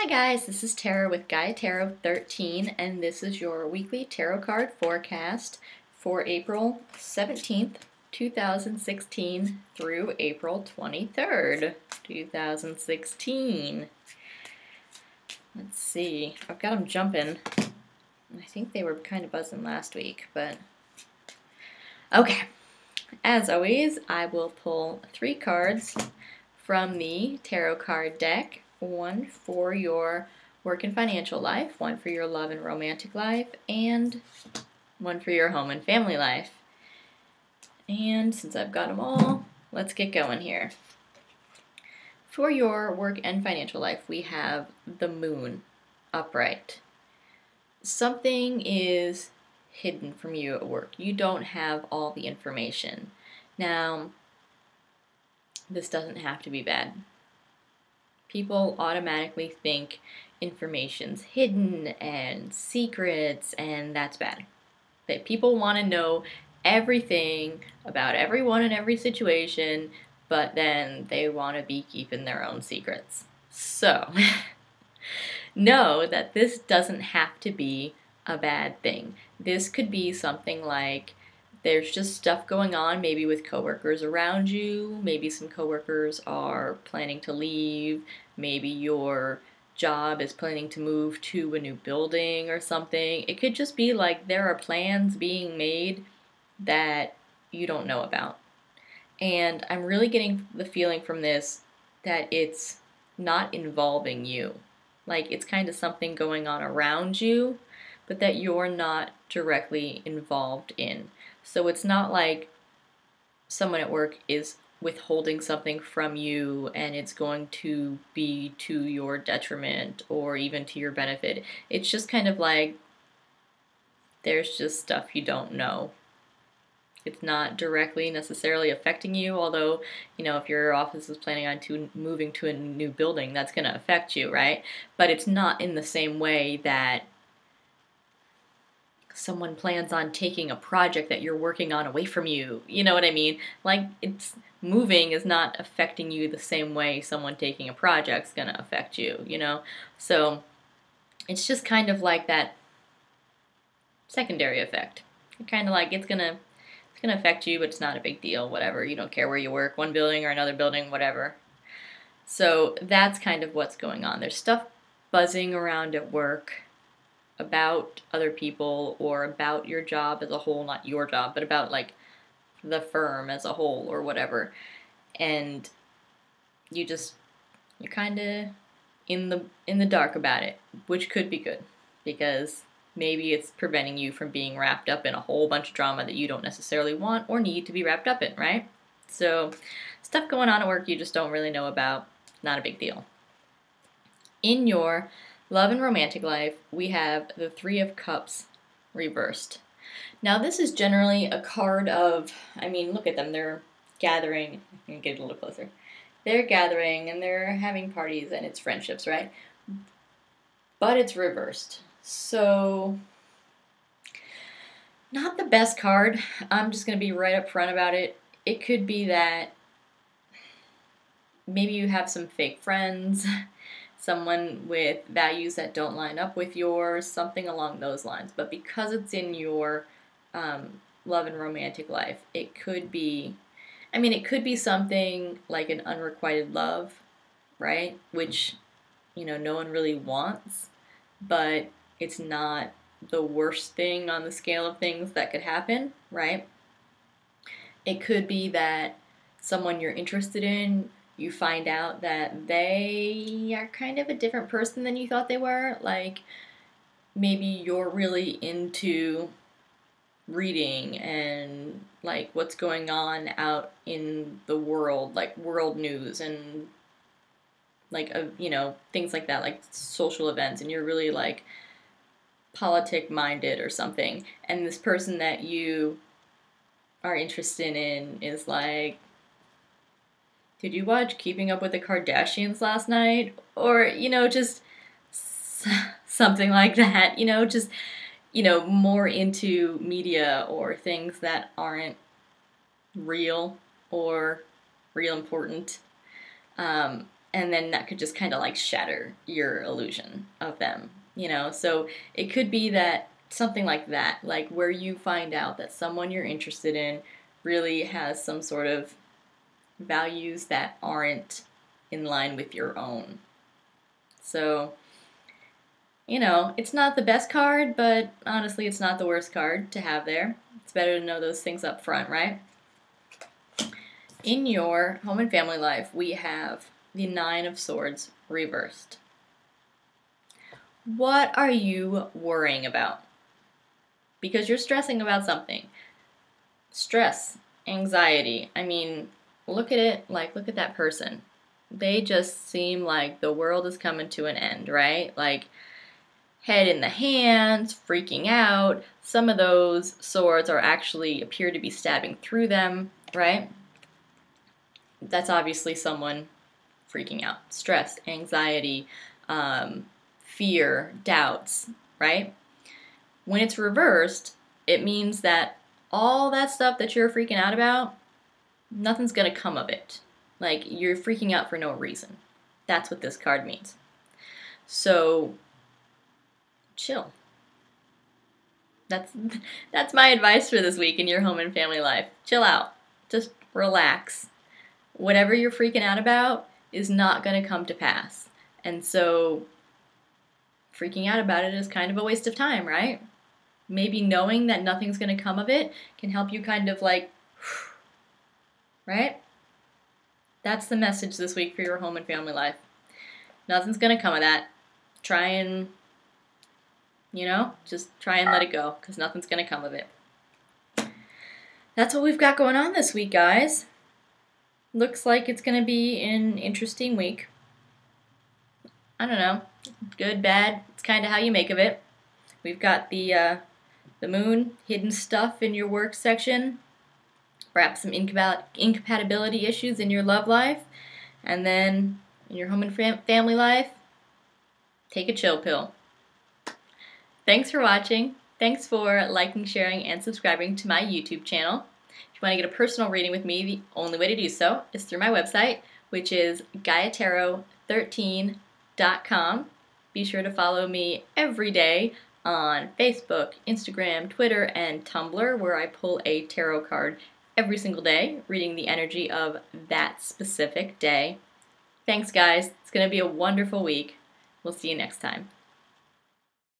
Hi guys, this is Tara with Gaia Tarot 13 and this is your weekly tarot card forecast for April 17th, 2016 through April 23rd, 2016. Let's see, I've got them jumping. I think they were kind of buzzing last week, but okay. As always, I will pull three cards from the tarot card deck one for your work and financial life, one for your love and romantic life, and one for your home and family life. And since I've got them all, let's get going here. For your work and financial life, we have the moon upright. Something is hidden from you at work. You don't have all the information. Now, this doesn't have to be bad people automatically think information's hidden and secrets, and that's bad. That people want to know everything about everyone in every situation, but then they want to be keeping their own secrets. So, know that this doesn't have to be a bad thing. This could be something like there's just stuff going on, maybe with coworkers around you. Maybe some coworkers are planning to leave. Maybe your job is planning to move to a new building or something. It could just be like there are plans being made that you don't know about. And I'm really getting the feeling from this that it's not involving you. Like it's kind of something going on around you, but that you're not directly involved in. So it's not like someone at work is withholding something from you and it's going to be to your detriment or even to your benefit. It's just kind of like there's just stuff you don't know. It's not directly necessarily affecting you, although, you know, if your office is planning on to moving to a new building, that's going to affect you, right? But it's not in the same way that someone plans on taking a project that you're working on away from you. You know what I mean? Like it's moving is not affecting you the same way someone taking a project's going to affect you, you know? So it's just kind of like that secondary effect. Kind of like it's going to it's going to affect you, but it's not a big deal, whatever. You don't care where you work, one building or another building, whatever. So that's kind of what's going on. There's stuff buzzing around at work about other people or about your job as a whole, not your job, but about like the firm as a whole or whatever. And you just you're kind of in the in the dark about it, which could be good because maybe it's preventing you from being wrapped up in a whole bunch of drama that you don't necessarily want or need to be wrapped up in, right? So, stuff going on at work you just don't really know about, not a big deal. In your Love and romantic life, we have the Three of Cups reversed. Now, this is generally a card of, I mean, look at them. They're gathering. I can get a little closer. They're gathering and they're having parties and it's friendships, right? But it's reversed. So, not the best card. I'm just going to be right up front about it. It could be that maybe you have some fake friends someone with values that don't line up with yours, something along those lines. But because it's in your um, love and romantic life, it could be, I mean, it could be something like an unrequited love, right? Which, you know, no one really wants, but it's not the worst thing on the scale of things that could happen, right? It could be that someone you're interested in you find out that they are kind of a different person than you thought they were. Like, maybe you're really into reading and like what's going on out in the world, like world news and like uh, you know things like that, like social events, and you're really like politic minded or something. And this person that you are interested in is like did you watch Keeping Up with the Kardashians last night? Or, you know, just something like that, you know, just, you know, more into media or things that aren't real or real important. Um, and then that could just kind of like shatter your illusion of them, you know? So it could be that something like that, like where you find out that someone you're interested in really has some sort of values that aren't in line with your own. So, you know, it's not the best card, but honestly, it's not the worst card to have there. It's better to know those things up front, right? In your home and family life, we have the Nine of Swords reversed. What are you worrying about? Because you're stressing about something. Stress, anxiety. I mean, look at it like, look at that person. They just seem like the world is coming to an end, right? Like, head in the hands, freaking out. Some of those swords are actually appear to be stabbing through them, right? That's obviously someone freaking out. Stress, anxiety, um, fear, doubts, right? When it's reversed, it means that all that stuff that you're freaking out about, nothing's to come of it. Like, you're freaking out for no reason. That's what this card means. So, chill. That's that's my advice for this week in your home and family life. Chill out. Just relax. Whatever you're freaking out about, is not going to come to pass. And so freaking out about it is kind of a waste of time, right? Maybe knowing that nothing's going to come of it can help you kind of like, right? That's the message this week for your home and family life. Nothing's going to come of that. Try and, you know, just try and let it go because nothing's going to come of it. That's what we've got going on this week, guys looks like it's going to be an interesting week. I don't know. Good, bad. It's kind of how you make of it. We've got the uh, the moon, hidden stuff in your work section, perhaps some incompatibility issues in your love life, and then in your home and fam family life, take a chill pill. Thanks for watching. Thanks for liking, sharing, and subscribing to my YouTube channel. If you want to get a personal reading with me, the only way to do so is through my website, which is GaiaTarot13.com. Be sure to follow me every day on Facebook, Instagram, Twitter, and Tumblr, where I pull a tarot card every single day, reading the energy of that specific day. Thanks, guys. It's going to be a wonderful week. We'll see you next time.